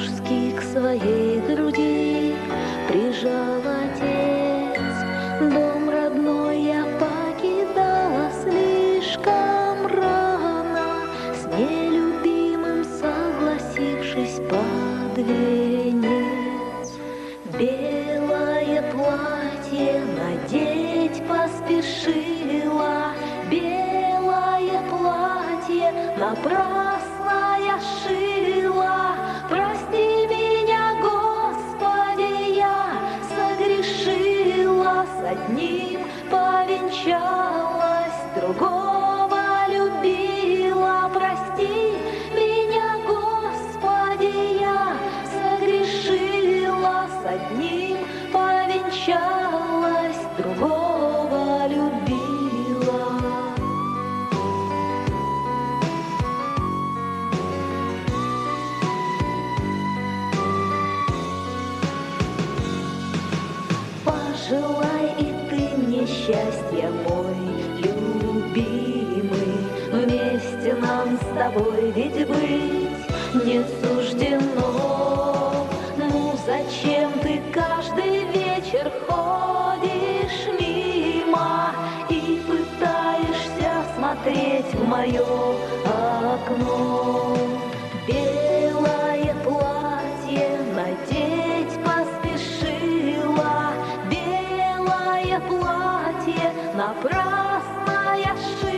дружески к своей груди прижал отец. Дом родной я покидала слишком рано, с нелюбимым согласившись под венец. Белое платье надеть поспешила, белое платье направо. Одним повенчалась, другого любила. Прости меня, Господи, я согрешила, С одним повенчалась, другого любила. Пожелай счастья, мой любимый. Вместе нам с тобой ведь быть не суждено. Ну зачем ты каждый вечер ходишь мимо и пытаешься смотреть в мое напрасная шея.